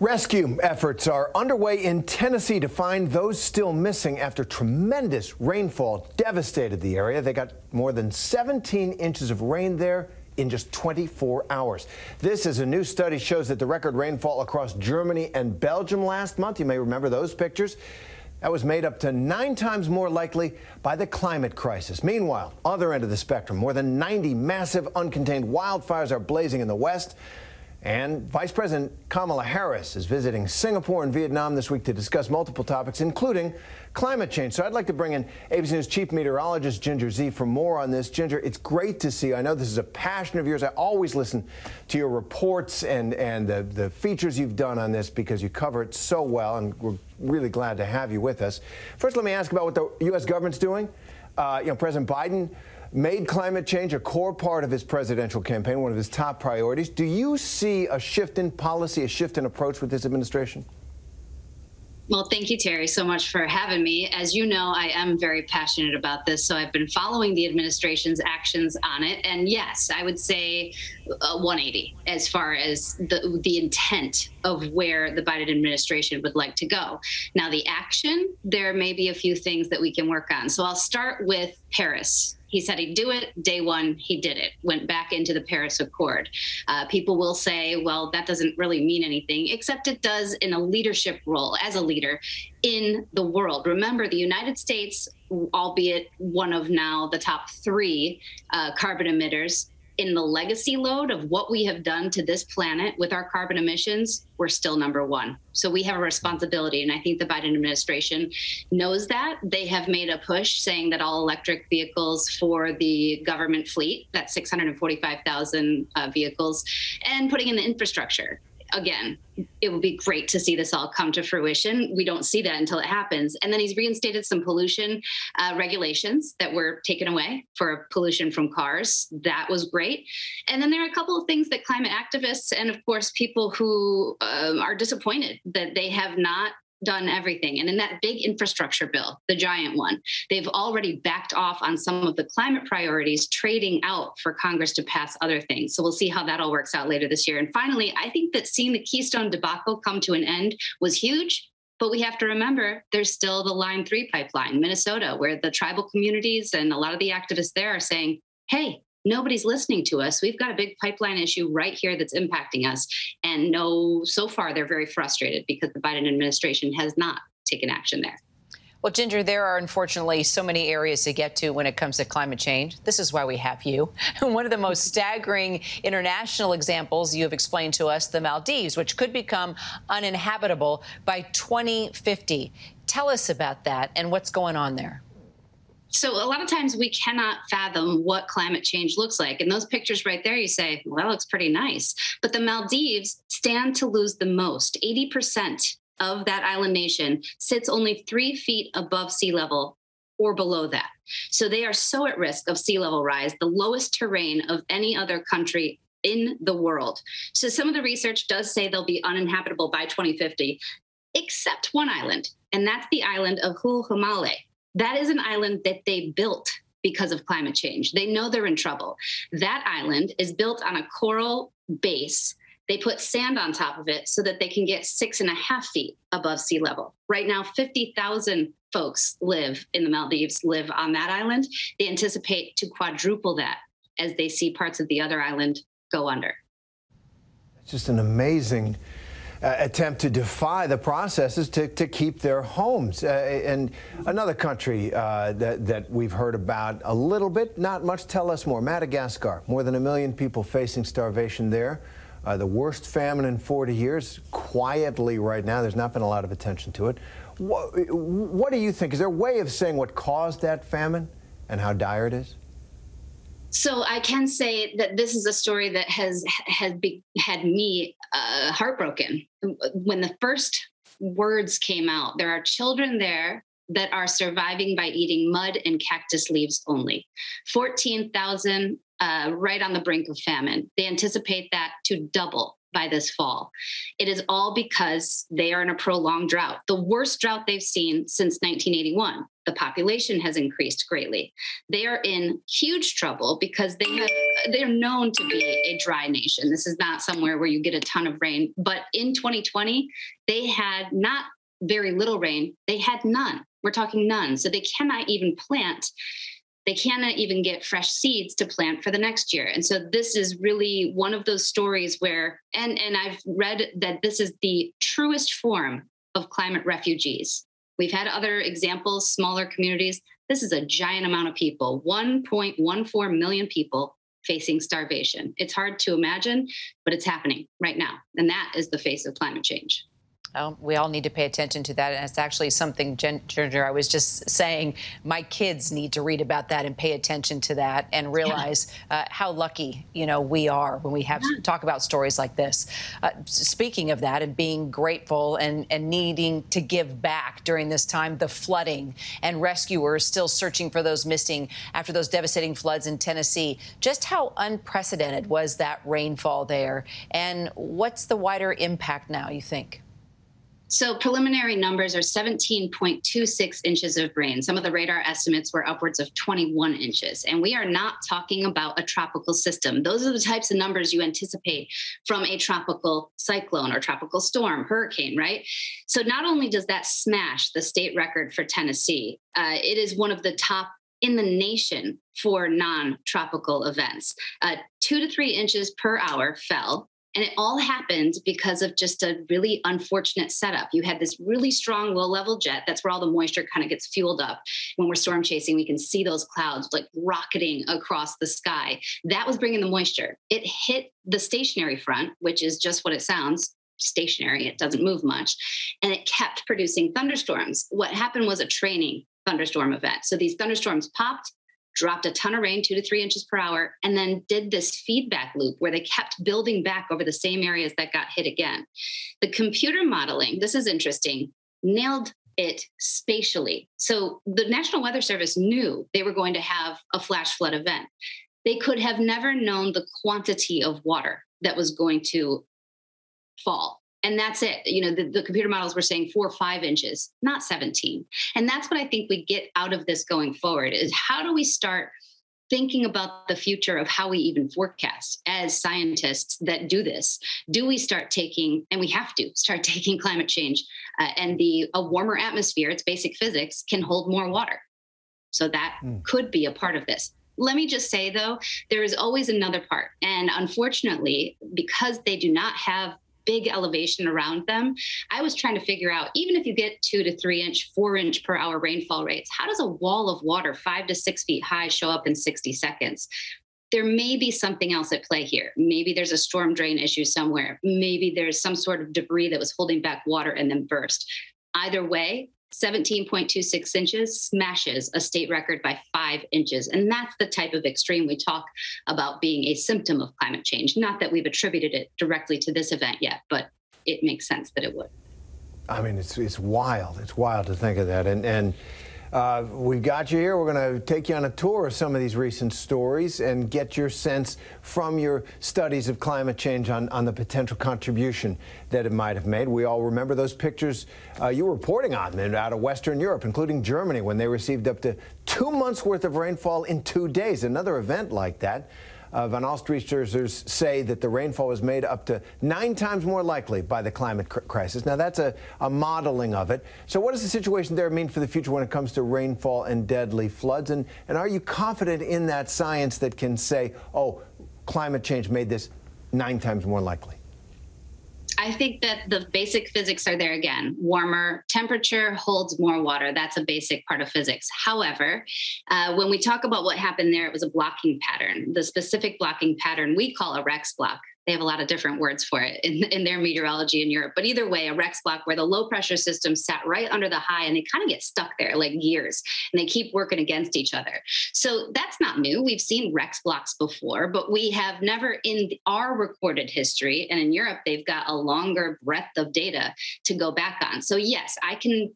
Rescue efforts are underway in Tennessee to find those still missing after tremendous rainfall devastated the area. They got more than 17 inches of rain there in just 24 hours. This is a new study shows that the record rainfall across Germany and Belgium last month, you may remember those pictures, that was made up to nine times more likely by the climate crisis. Meanwhile, other end of the spectrum, more than 90 massive uncontained wildfires are blazing in the West. And Vice President Kamala Harris is visiting Singapore and Vietnam this week to discuss multiple topics, including climate change. So I'd like to bring in ABC News Chief Meteorologist Ginger Zee for more on this. Ginger, it's great to see you. I know this is a passion of yours. I always listen to your reports and, and the, the features you've done on this because you cover it so well, and we're really glad to have you with us. First, let me ask about what the U.S. government's doing. Uh, you know, President Biden made climate change a core part of his presidential campaign, one of his top priorities. Do you see a shift in policy, a shift in approach with this administration? Well, thank you, Terry, so much for having me. As you know, I am very passionate about this, so I've been following the administration's actions on it. And yes, I would say uh, 180 as far as the the intent of where the Biden administration would like to go. Now, the action, there may be a few things that we can work on. So I'll start with Paris. He said he'd do it. Day one, he did it, went back into the Paris Accord. Uh, people will say, well, that doesn't really mean anything, except it does in a leadership role as a leader in the world. Remember, the United States, albeit one of now the top three uh, carbon emitters, in the legacy load of what we have done to this planet with our carbon emissions, we're still number one. So we have a responsibility. And I think the Biden administration knows that. They have made a push saying that all electric vehicles for the government fleet, that's 645,000 uh, vehicles, and putting in the infrastructure again, it would be great to see this all come to fruition. We don't see that until it happens. And then he's reinstated some pollution uh, regulations that were taken away for pollution from cars. That was great. And then there are a couple of things that climate activists and, of course, people who um, are disappointed that they have not done everything. And in that big infrastructure bill, the giant one, they've already backed off on some of the climate priorities, trading out for Congress to pass other things. So we'll see how that all works out later this year. And finally, I think that seeing the Keystone debacle come to an end was huge. But we have to remember there's still the Line 3 pipeline, Minnesota, where the tribal communities and a lot of the activists there are saying, hey, nobody's listening to us. We've got a big pipeline issue right here that's impacting us. And no, so far they're very frustrated because the Biden administration has not taken action there. Well, Ginger, there are unfortunately so many areas to get to when it comes to climate change. This is why we have you. One of the most staggering international examples you have explained to us the Maldives, which could become uninhabitable by 2050. Tell us about that and what's going on there so a lot of times we cannot fathom what climate change looks like. And those pictures right there, you say, well, that looks pretty nice. But the Maldives stand to lose the most. 80% of that island nation sits only three feet above sea level or below that. So they are so at risk of sea level rise, the lowest terrain of any other country in the world. So some of the research does say they'll be uninhabitable by 2050, except one island, and that's the island of Hulhumale. That is an island that they built because of climate change. They know they're in trouble. That island is built on a coral base. They put sand on top of it so that they can get six and a half feet above sea level. Right now, 50,000 folks live in the Maldives, live on that island. They anticipate to quadruple that as they see parts of the other island go under. It's just an amazing uh, attempt to defy the processes to, to keep their homes. Uh, and another country uh, that, that we've heard about a little bit, not much, tell us more. Madagascar, more than a million people facing starvation there. Uh, the worst famine in 40 years, quietly right now. There's not been a lot of attention to it. What, what do you think? Is there a way of saying what caused that famine and how dire it is? So I can say that this is a story that has has be, had me uh, heartbroken. When the first words came out, there are children there that are surviving by eating mud and cactus leaves only. 14,000 uh, right on the brink of famine. They anticipate that to double by this fall. It is all because they are in a prolonged drought, the worst drought they've seen since 1981. The population has increased greatly. They are in huge trouble because they have they're known to be a dry nation. This is not somewhere where you get a ton of rain, but in 2020 they had not very little rain, they had none. We're talking none. So they cannot even plant they cannot even get fresh seeds to plant for the next year. And so this is really one of those stories where and and i've read that this is the truest form of climate refugees. We've had other examples smaller communities. This is a giant amount of people 1.14 million people facing starvation. It's hard to imagine but it's happening right now. And that is the face of climate change well, we all need to pay attention to that. And it's actually something, Ginger, I was just saying, my kids need to read about that and pay attention to that and realize yeah. uh, how lucky, you know, we are when we have yeah. talk about stories like this. Uh, speaking of that and being grateful and, and needing to give back during this time, the flooding and rescuers still searching for those missing after those devastating floods in Tennessee. Just how unprecedented was that rainfall there? And what's the wider impact now, you think? So preliminary numbers are 17.26 inches of rain. Some of the radar estimates were upwards of 21 inches. And we are not talking about a tropical system. Those are the types of numbers you anticipate from a tropical cyclone or tropical storm, hurricane, right? So not only does that smash the state record for Tennessee, uh, it is one of the top in the nation for non tropical events. Uh, two to three inches per hour fell and it all happened because of just a really unfortunate setup. You had this really strong low level jet. That's where all the moisture kind of gets fueled up. When we're storm chasing, we can see those clouds like rocketing across the sky. That was bringing the moisture. It hit the stationary front, which is just what it sounds stationary, it doesn't move much. And it kept producing thunderstorms. What happened was a training thunderstorm event. So these thunderstorms popped, dropped a ton of rain, two to three inches per hour, and then did this feedback loop where they kept building back over the same areas that got hit again. The computer modeling, this is interesting, nailed it spatially. So the National Weather Service knew they were going to have a flash flood event. They could have never known the quantity of water that was going to fall and that's it. You know the, the, computer models were saying four or five inches not 17 and that's what i think we get out of this going forward is how do we start thinking about the future of how we even forecast as scientists that do this? Do we start taking and we have to start taking climate change uh, and the a warmer atmosphere it's basic physics can hold more water. So that mm. could be a part of this. Let me just say though there is always another part. And unfortunately because they do not have big elevation around them. I was trying to figure out even if you get two to three inch, four inch per hour rainfall rates, how does a wall of water five to six feet high show up in 60 seconds? There may be something else at play here. Maybe there's a storm drain issue somewhere. Maybe there's some sort of debris that was holding back water and then burst. Either way, 17.26 inches smashes a state record by five inches. And that's the type of extreme we talk about being a symptom of climate change. Not that we've attributed it directly to this event yet, but it makes sense that it would. I mean, it's, it's wild. It's wild to think of that. And, and uh, we got you here. We're going to take you on a tour of some of these recent stories and get your sense from your studies of climate change on, on the potential contribution that it might have made. We all remember those pictures uh, you were reporting on out of Western Europe, including Germany, when they received up to two months worth of rainfall in two days. Another event like that uh, Van Alstreechers say that the rainfall was made up to nine times more likely by the climate cr crisis. Now, that's a, a modeling of it. So, what does the situation there mean for the future when it comes to rainfall and deadly floods? And, and are you confident in that science that can say, oh, climate change made this nine times more likely? I think that the basic physics are there again. Warmer temperature holds more water. That's a basic part of physics. However, uh, when we talk about what happened there, it was a blocking pattern. The specific blocking pattern we call a Rex block they have a lot of different words for it in, in their meteorology in Europe. But either way, a Rex block where the low pressure system sat right under the high and they kind of get stuck there like gears and they keep working against each other. So that's not new. We've seen Rex blocks before, but we have never in our recorded history, and in Europe, they've got a longer breadth of data to go back on. So, yes, I can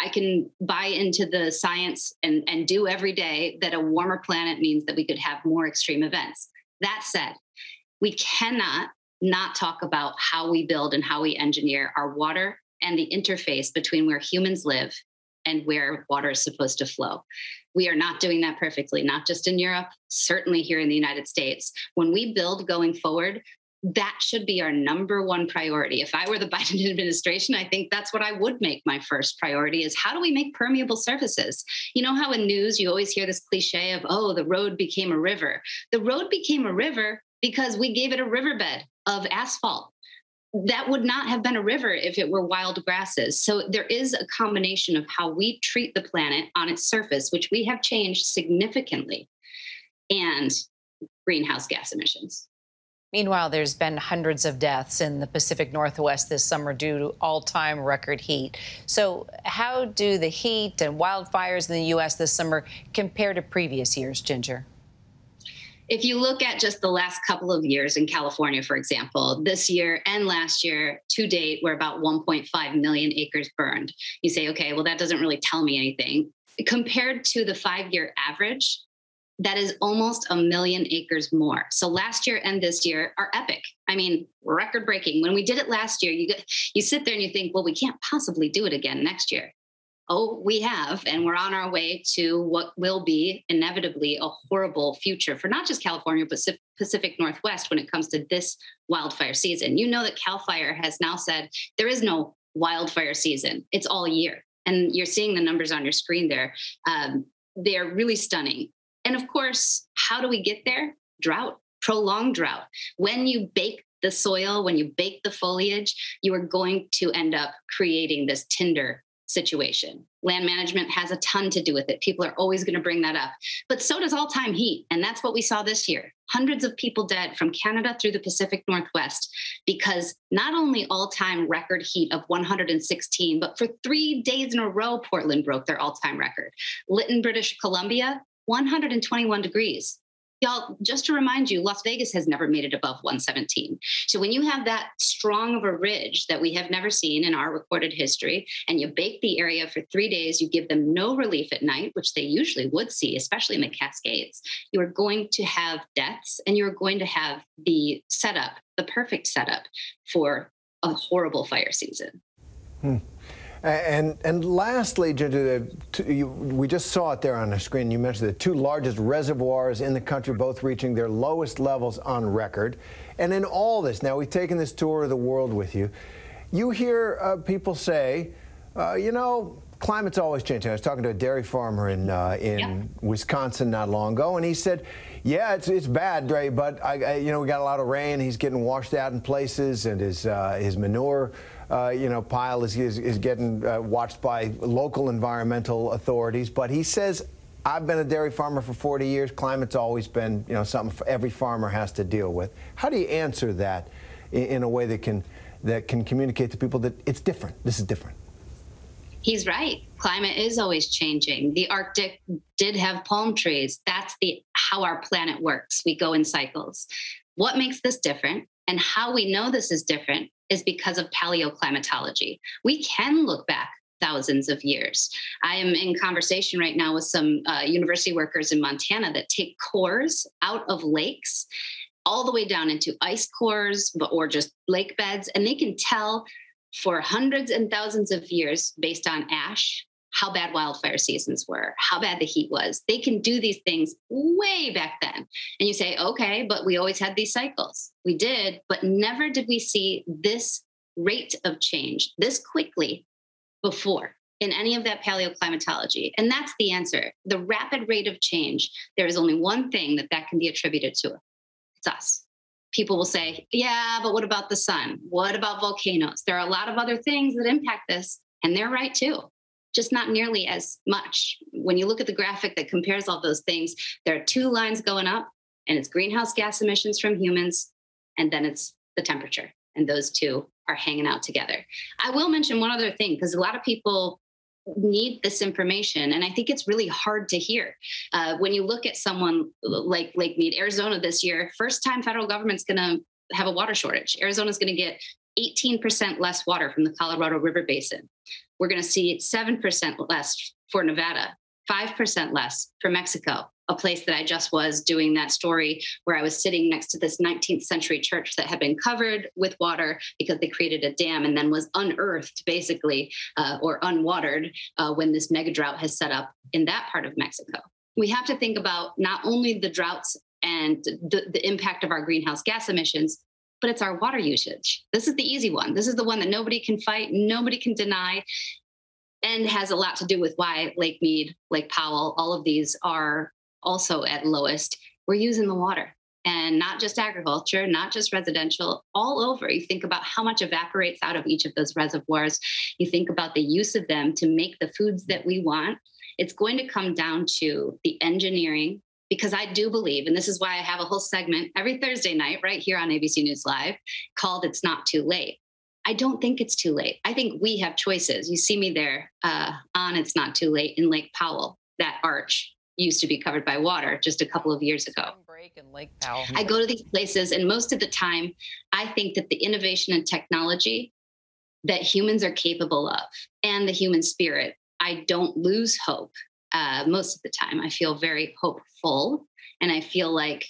I can buy into the science and, and do every day that a warmer planet means that we could have more extreme events. That said, we cannot not talk about how we build and how we engineer our water and the interface between where humans live and where water is supposed to flow. We are not doing that perfectly, not just in Europe, certainly here in the United States. When we build going forward, that should be our number one priority. If I were the Biden administration, I think that's what I would make my first priority is how do we make permeable surfaces? You know how in news you always hear this cliche of, oh, the road became a river. The road became a river because we gave it a riverbed of asphalt that would not have been a river if it were wild grasses. So there is a combination of how we treat the planet on its surface, which we have changed significantly, and greenhouse gas emissions. Meanwhile, there's been hundreds of deaths in the Pacific Northwest this summer due to all time record heat. So, how do the heat and wildfires in the U.S. this summer compare to previous years, Ginger? If you look at just the last couple of years in California, for example, this year and last year to date, we're about 1.5 million acres burned. You say, okay, well, that doesn't really tell me anything. Compared to the five year average, that is almost a million acres more. So last year and this year are epic. I mean, record breaking. When we did it last year, you you sit there and you think, well, we can't possibly do it again next year oh, we have, and we're on our way to what will be inevitably a horrible future for not just California, but Pacific Northwest when it comes to this wildfire season. You know that CAL FIRE has now said there is no wildfire season, it's all year. And you're seeing the numbers on your screen there. Um, they're really stunning. And of course, how do we get there? Drought, prolonged drought. When you bake the soil, when you bake the foliage, you are going to end up creating this tinder situation. Land management has a ton to do with it. People are always going to bring that up. But so does all time heat. And that's what we saw this year. Hundreds of people dead from Canada through the Pacific Northwest because not only all time record heat of 116, but for three days in a row, Portland broke their all time record. Lytton, British Columbia, 121 degrees. Y'all, just to remind you, Las Vegas has never made it above 117. So when you have that strong of a ridge that we have never seen in our recorded history, and you bake the area for three days, you give them no relief at night, which they usually would see, especially in the Cascades, you are going to have deaths and you're going to have the setup, the perfect setup for a horrible fire season. Hmm. And and lastly, we just saw it there on the screen. You mentioned the two largest reservoirs in the country, both reaching their lowest levels on record. And in all this, now we've taken this tour of the world with you. You hear uh, people say, uh, you know, climate's always changing. I was talking to a dairy farmer in uh, in yeah. Wisconsin not long ago, and he said, "Yeah, it's it's bad, Ray, but I, I, you know we got a lot of rain. He's getting washed out in places, and his uh, his manure." Uh, you know, pile is, is, is getting uh, watched by local environmental authorities. But he says, I've been a dairy farmer for 40 years. Climate's always been, you know, something every farmer has to deal with. How do you answer that in, in a way that can that can communicate to people that it's different? This is different. He's right. Climate is always changing. The Arctic did have palm trees. That's the how our planet works. We go in cycles. What makes this different and how we know this is different is because of paleoclimatology. We can look back thousands of years. I am in conversation right now with some uh, university workers in Montana that take cores out of lakes all the way down into ice cores or just lake beds, and they can tell for hundreds and thousands of years based on ash how bad wildfire seasons were, how bad the heat was. They can do these things way back then. And you say, okay, but we always had these cycles. We did, but never did we see this rate of change this quickly before in any of that paleoclimatology. And that's the answer. The rapid rate of change, there is only one thing that that can be attributed to. It's us. People will say, yeah, but what about the sun? What about volcanoes? There are a lot of other things that impact this, and they're right too just not nearly as much. When you look at the graphic that compares all those things, there are two lines going up, and it's greenhouse gas emissions from humans, and then it's the temperature. And those two are hanging out together. I will mention one other thing because a lot of people need this information and i think it's really hard to hear uh, when you look at someone like lake mead arizona this year first time federal government's going to have a water shortage arizona's going to get 18% less water from the colorado river basin we're going to see 7% less for Nevada, 5% less for Mexico, a place that I just was doing that story where I was sitting next to this 19th century church that had been covered with water because they created a dam and then was unearthed basically uh, or unwatered uh, when this mega drought has set up in that part of Mexico. We have to think about not only the droughts and the, the impact of our greenhouse gas emissions, but it's our water usage. This is the easy one. This is the one that nobody can fight, nobody can deny, and has a lot to do with why Lake Mead, Lake Powell, all of these are also at lowest. We're using the water and not just agriculture, not just residential, all over. You think about how much evaporates out of each of those reservoirs. You think about the use of them to make the foods that we want. It's going to come down to the engineering because I do believe, and this is why I have a whole segment every Thursday night right here on ABC News Live called It's Not Too Late. I don't think it's too late. I think we have choices. You see me there uh, on It's Not Too Late in Lake Powell. That arch used to be covered by water just a couple of years ago. Break in Lake Powell. I go to these places, and most of the time, I think that the innovation and technology that humans are capable of and the human spirit, I don't lose hope uh, most of the time. I feel very hopeful, and I feel like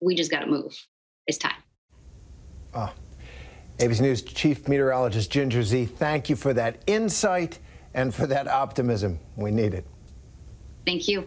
we just got to move. It's time. Oh. ABC News Chief Meteorologist Ginger Zee, thank you for that insight and for that optimism. We need it. Thank you.